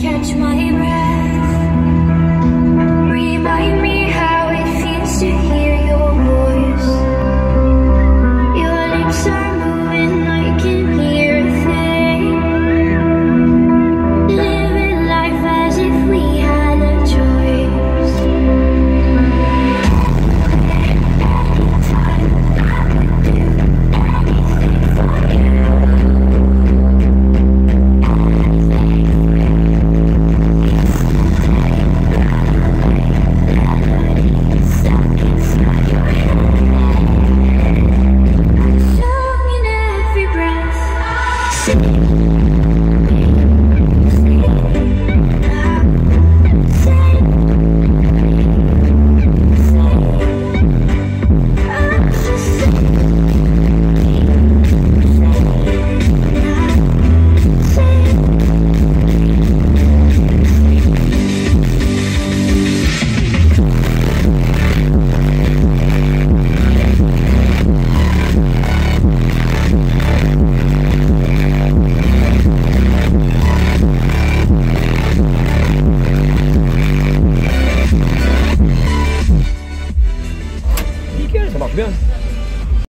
catch my breath Thank you. 小宝随便